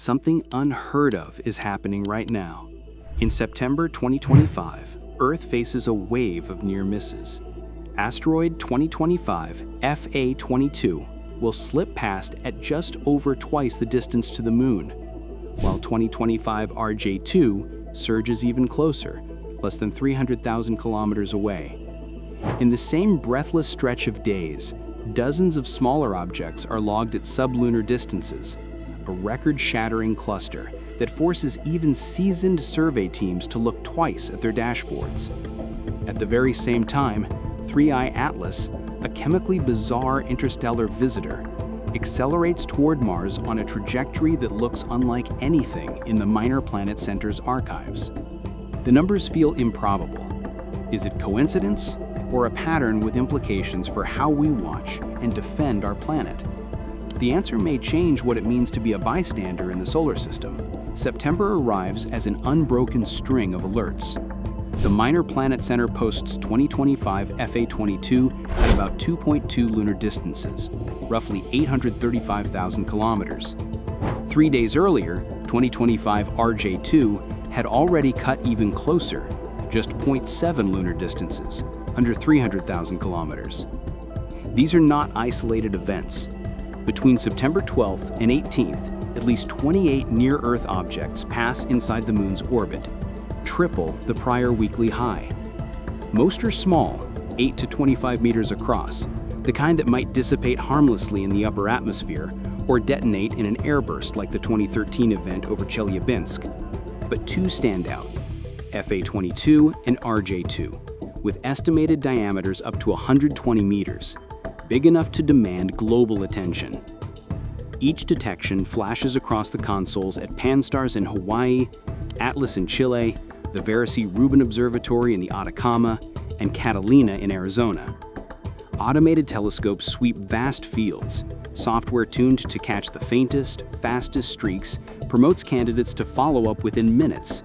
something unheard of is happening right now. In September 2025, Earth faces a wave of near misses. Asteroid 2025 FA22 will slip past at just over twice the distance to the Moon, while 2025 RJ2 surges even closer, less than 300,000 kilometers away. In the same breathless stretch of days, dozens of smaller objects are logged at sublunar distances, a record-shattering cluster that forces even seasoned survey teams to look twice at their dashboards. At the very same time, 3I Atlas, a chemically bizarre interstellar visitor, accelerates toward Mars on a trajectory that looks unlike anything in the Minor Planet Center's archives. The numbers feel improbable. Is it coincidence or a pattern with implications for how we watch and defend our planet? The answer may change what it means to be a bystander in the solar system. September arrives as an unbroken string of alerts. The Minor Planet Center posts 2025 FA22 at about 2.2 lunar distances, roughly 835,000 kilometers. Three days earlier, 2025 RJ2 had already cut even closer, just 0.7 lunar distances, under 300,000 kilometers. These are not isolated events. Between September 12th and 18th, at least 28 near-Earth objects pass inside the Moon's orbit, triple the prior weekly high. Most are small, 8 to 25 meters across, the kind that might dissipate harmlessly in the upper atmosphere or detonate in an airburst like the 2013 event over Chelyabinsk. But two stand out, FA-22 and RJ-2, with estimated diameters up to 120 meters, big enough to demand global attention. Each detection flashes across the consoles at Pan-STARRS in Hawaii, Atlas in Chile, the Vera-C Rubin Observatory in the Atacama, and Catalina in Arizona. Automated telescopes sweep vast fields. Software tuned to catch the faintest, fastest streaks promotes candidates to follow up within minutes.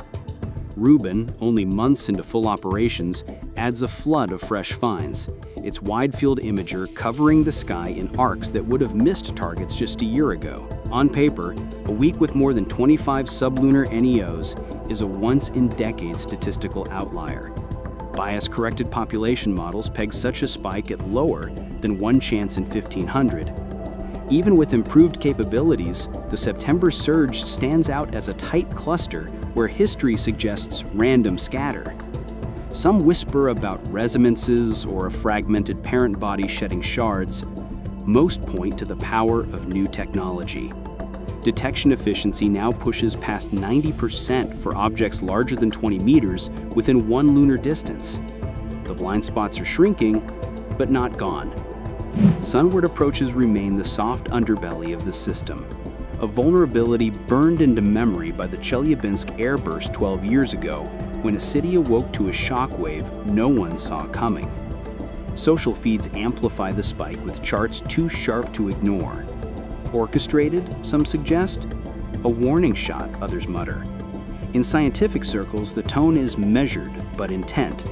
Rubin, only months into full operations, adds a flood of fresh finds, its wide-field imager covering the sky in arcs that would have missed targets just a year ago. On paper, a week with more than 25 sublunar NEOs is a once-in-decade statistical outlier. Bias-corrected population models peg such a spike at lower than one chance in 1500. Even with improved capabilities, the September surge stands out as a tight cluster where history suggests random scatter. Some whisper about resonances or a fragmented parent body shedding shards. Most point to the power of new technology. Detection efficiency now pushes past 90% for objects larger than 20 meters within one lunar distance. The blind spots are shrinking, but not gone. Sunward approaches remain the soft underbelly of the system, a vulnerability burned into memory by the Chelyabinsk airburst 12 years ago when a city awoke to a shockwave no one saw coming. Social feeds amplify the spike with charts too sharp to ignore. Orchestrated, some suggest? A warning shot, others mutter. In scientific circles, the tone is measured but intent.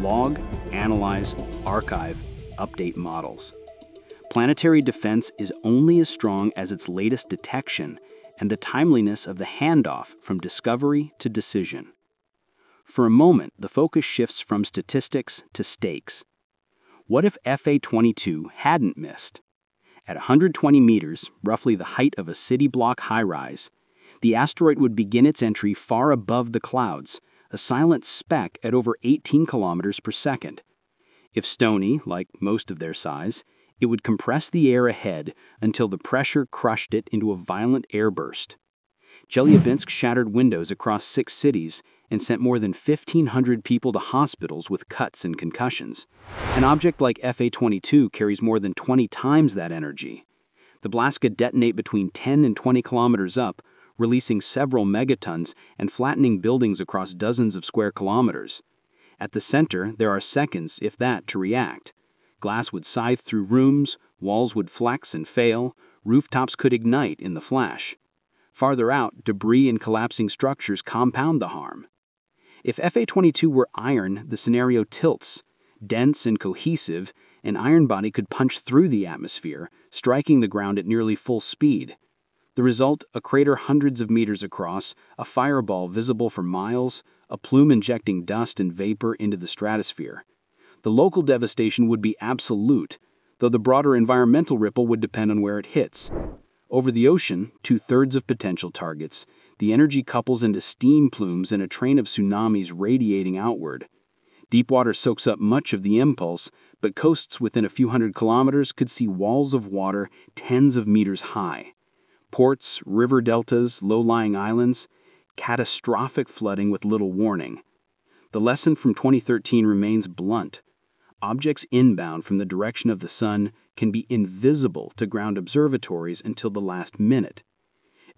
Log, analyze, archive, update models. Planetary defense is only as strong as its latest detection and the timeliness of the handoff from discovery to decision. For a moment, the focus shifts from statistics to stakes. What if FA-22 hadn't missed? At 120 meters, roughly the height of a city block high-rise, the asteroid would begin its entry far above the clouds, a silent speck at over 18 kilometers per second. If stony, like most of their size, it would compress the air ahead until the pressure crushed it into a violent airburst. Chelyabinsk shattered windows across six cities and sent more than 1,500 people to hospitals with cuts and concussions. An object like FA-22 carries more than 20 times that energy. The blast could detonate between 10 and 20 kilometers up, releasing several megatons and flattening buildings across dozens of square kilometers. At the center, there are seconds, if that, to react. Glass would scythe through rooms, walls would flex and fail, rooftops could ignite in the flash. Farther out, debris and collapsing structures compound the harm. If FA-22 were iron, the scenario tilts. Dense and cohesive, an iron body could punch through the atmosphere, striking the ground at nearly full speed. The result, a crater hundreds of meters across, a fireball visible for miles, a plume injecting dust and vapor into the stratosphere. The local devastation would be absolute, though the broader environmental ripple would depend on where it hits. Over the ocean, two thirds of potential targets, the energy couples into steam plumes and a train of tsunamis radiating outward. Deep water soaks up much of the impulse, but coasts within a few hundred kilometers could see walls of water tens of meters high. Ports, river deltas, low lying islands, catastrophic flooding with little warning. The lesson from 2013 remains blunt. Objects inbound from the direction of the sun can be invisible to ground observatories until the last minute.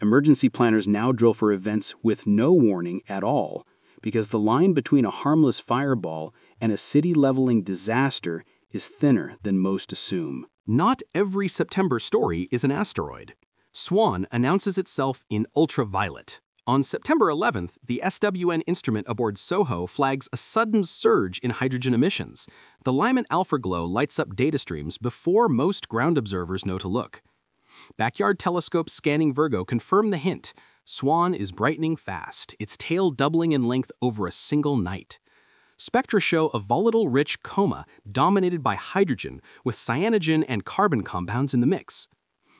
Emergency planners now drill for events with no warning at all because the line between a harmless fireball and a city leveling disaster is thinner than most assume. Not every September story is an asteroid. SWAN announces itself in ultraviolet. On September 11th, the SWAN instrument aboard SOHO flags a sudden surge in hydrogen emissions. The Lyman alpha glow lights up data streams before most ground observers know to look. Backyard telescopes scanning Virgo confirm the hint. Swan is brightening fast, its tail doubling in length over a single night. Spectra show a volatile-rich coma dominated by hydrogen with cyanogen and carbon compounds in the mix.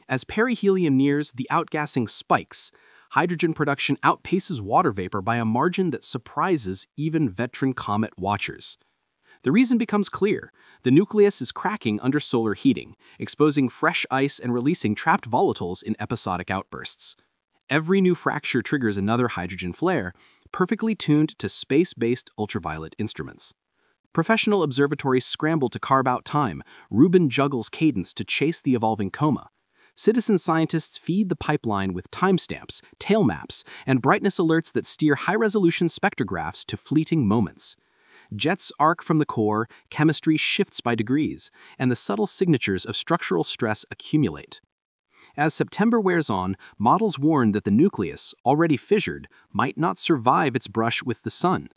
As perihelion nears, the outgassing spikes. Hydrogen production outpaces water vapor by a margin that surprises even veteran comet watchers. The reason becomes clear. The nucleus is cracking under solar heating, exposing fresh ice and releasing trapped volatiles in episodic outbursts. Every new fracture triggers another hydrogen flare, perfectly tuned to space-based ultraviolet instruments. Professional observatories scramble to carve out time, Rubin juggles cadence to chase the evolving coma. Citizen scientists feed the pipeline with timestamps, tail maps, and brightness alerts that steer high-resolution spectrographs to fleeting moments. Jets arc from the core, chemistry shifts by degrees, and the subtle signatures of structural stress accumulate. As September wears on, models warn that the nucleus, already fissured, might not survive its brush with the sun.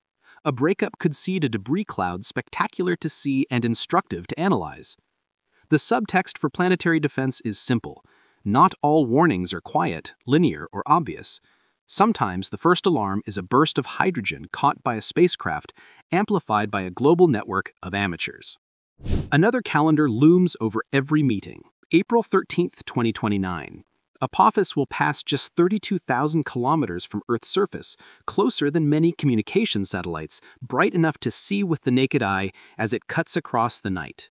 A breakup could seed a debris cloud spectacular to see and instructive to analyze. The subtext for planetary defense is simple. Not all warnings are quiet, linear, or obvious. Sometimes the first alarm is a burst of hydrogen caught by a spacecraft, amplified by a global network of amateurs. Another calendar looms over every meeting. April 13, 2029. Apophis will pass just 32,000 kilometers from Earth's surface, closer than many communication satellites, bright enough to see with the naked eye as it cuts across the night.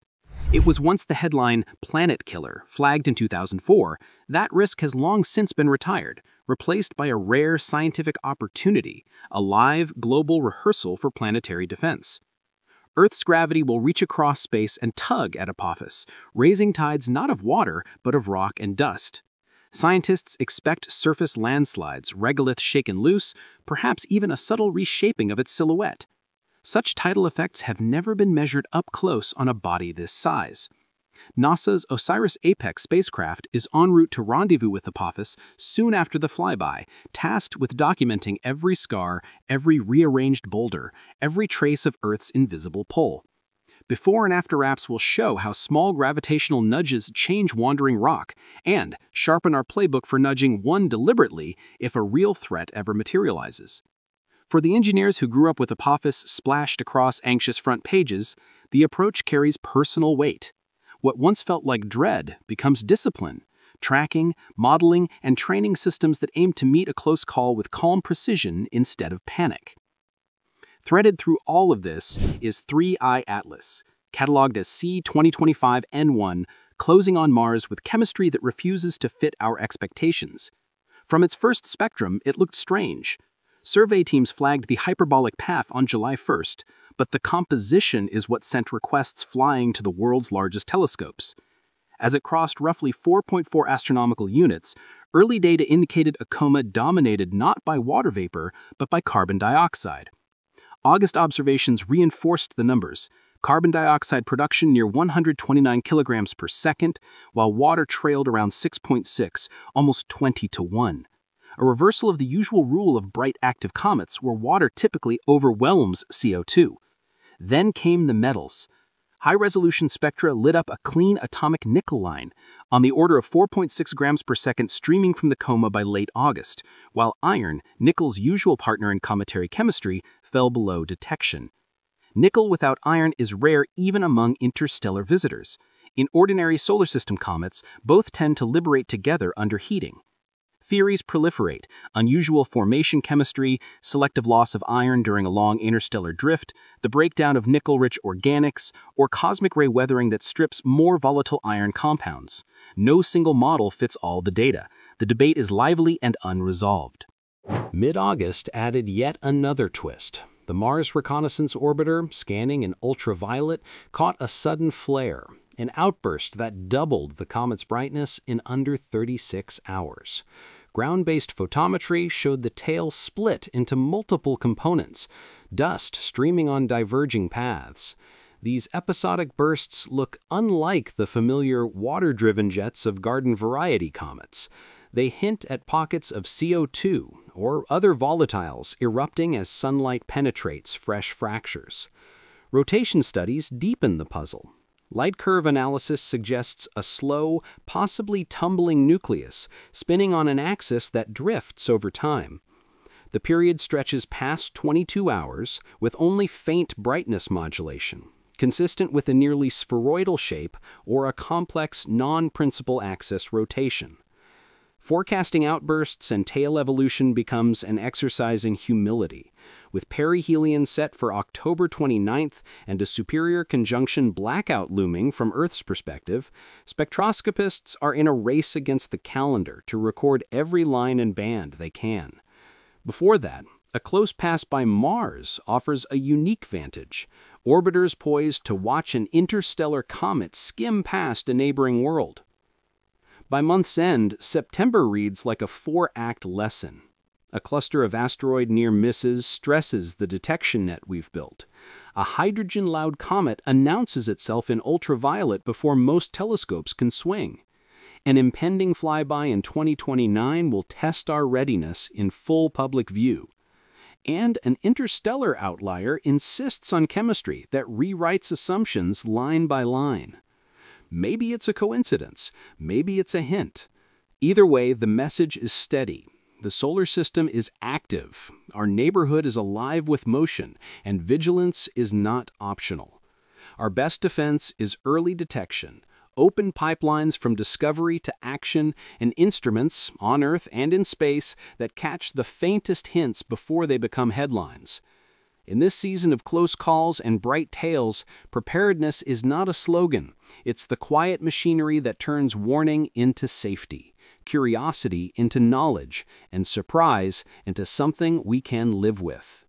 It was once the headline Planet Killer, flagged in 2004. That risk has long since been retired, replaced by a rare scientific opportunity, a live global rehearsal for planetary defense. Earth's gravity will reach across space and tug at Apophis, raising tides not of water, but of rock and dust. Scientists expect surface landslides, regolith shaken loose, perhaps even a subtle reshaping of its silhouette. Such tidal effects have never been measured up close on a body this size. NASA's OSIRIS APEX spacecraft is en route to rendezvous with Apophis soon after the flyby, tasked with documenting every scar, every rearranged boulder, every trace of Earth's invisible pull. Before and after apps will show how small gravitational nudges change wandering rock and sharpen our playbook for nudging one deliberately if a real threat ever materializes. For the engineers who grew up with Apophis splashed across anxious front pages, the approach carries personal weight. What once felt like dread becomes discipline, tracking, modeling, and training systems that aim to meet a close call with calm precision instead of panic. Threaded through all of this is 3I Atlas, cataloged as C2025N1, closing on Mars with chemistry that refuses to fit our expectations. From its first spectrum, it looked strange. Survey teams flagged the hyperbolic path on July 1st, but the composition is what sent requests flying to the world's largest telescopes. As it crossed roughly 4.4 astronomical units, early data indicated a coma dominated not by water vapor, but by carbon dioxide. August observations reinforced the numbers. Carbon dioxide production near 129 kilograms per second, while water trailed around 6.6, almost 20 to 1 a reversal of the usual rule of bright active comets where water typically overwhelms CO2. Then came the metals. high-resolution spectra lit up a clean atomic nickel line, on the order of 4.6 grams per second streaming from the coma by late August, while iron, nickel's usual partner in cometary chemistry, fell below detection. Nickel without iron is rare even among interstellar visitors. In ordinary solar system comets, both tend to liberate together under heating. Theories proliferate unusual formation chemistry, selective loss of iron during a long interstellar drift, the breakdown of nickel rich organics, or cosmic ray weathering that strips more volatile iron compounds. No single model fits all the data. The debate is lively and unresolved. Mid August added yet another twist. The Mars Reconnaissance Orbiter, scanning in ultraviolet, caught a sudden flare, an outburst that doubled the comet's brightness in under 36 hours. Ground-based photometry showed the tail split into multiple components, dust streaming on diverging paths. These episodic bursts look unlike the familiar water-driven jets of garden-variety comets. They hint at pockets of CO2 or other volatiles erupting as sunlight penetrates fresh fractures. Rotation studies deepen the puzzle, Light curve analysis suggests a slow, possibly tumbling nucleus spinning on an axis that drifts over time. The period stretches past 22 hours with only faint brightness modulation, consistent with a nearly spheroidal shape or a complex non-principal axis rotation. Forecasting outbursts and tail evolution becomes an exercise in humility, with perihelion set for October 29th and a superior conjunction blackout looming from Earth's perspective, spectroscopists are in a race against the calendar to record every line and band they can. Before that, a close pass by Mars offers a unique vantage, orbiters poised to watch an interstellar comet skim past a neighboring world. By month's end, September reads like a four-act lesson. A cluster of asteroid near misses stresses the detection net we've built. A hydrogen-loud comet announces itself in ultraviolet before most telescopes can swing. An impending flyby in 2029 will test our readiness in full public view. And an interstellar outlier insists on chemistry that rewrites assumptions line by line. Maybe it's a coincidence. Maybe it's a hint. Either way, the message is steady. The solar system is active. Our neighborhood is alive with motion, and vigilance is not optional. Our best defense is early detection, open pipelines from discovery to action, and instruments, on Earth and in space, that catch the faintest hints before they become headlines. In this season of close calls and bright tales, preparedness is not a slogan. It's the quiet machinery that turns warning into safety, curiosity into knowledge, and surprise into something we can live with.